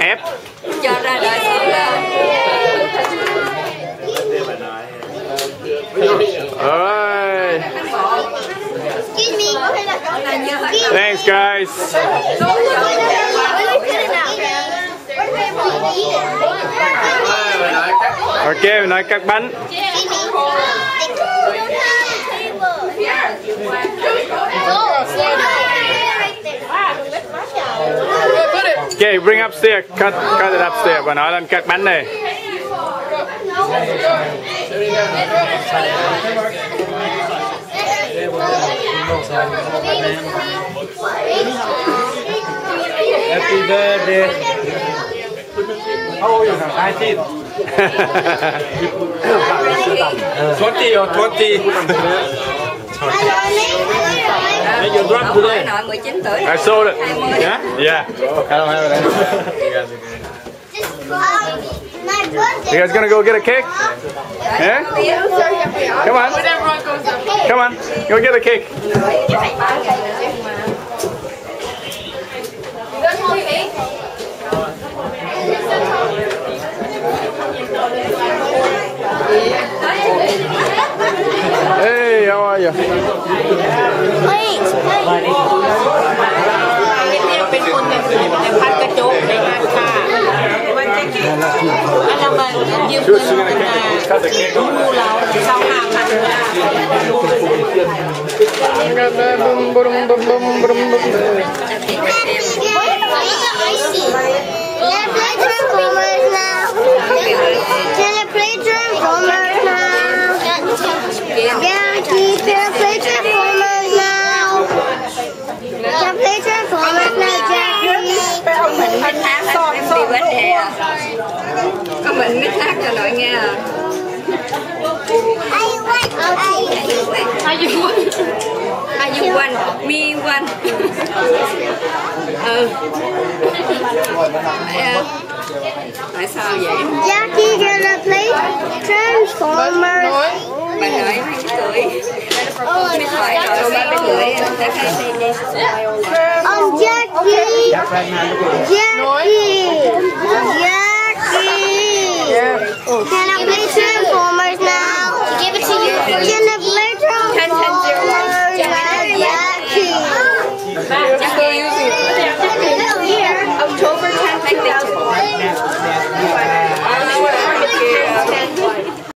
ép cho ra đời ơi Thanks guys. Ok, mình nói cắt bánh. Ok bring upstairs Cut, cut it upstairs Và nói lên các bánh này Happy birthday. How old are you now? 19. 20 or 20. You drunk today? nội 19 tuổi I sold it Yeah? Yeah I don't have it You guys are gonna go get a cake? Yeah? Come on Come on Go get a cake Hey, how are you? เป็นคนแบบในพัดกระจกในงานค่ะมันจะเก่อันนั้นมันยืมเงินมาดูเราเช่าห้าพันบาท Yeah, đừng biết hát cho nội nghe à. Ai dương quanh? Ai dương quanh? Mi quanh. Ừ. Tại à, sao vậy? Jackie gonna play Transformers Nói. Bà nội hay cười. Biết hỏi rồi ba biết cười. Đã khai đi đi. Ông Jackie. Jackie. Jackie. Can I play Transformers now? Give it to you. Can I play Transformers now, Jackie? Jackie using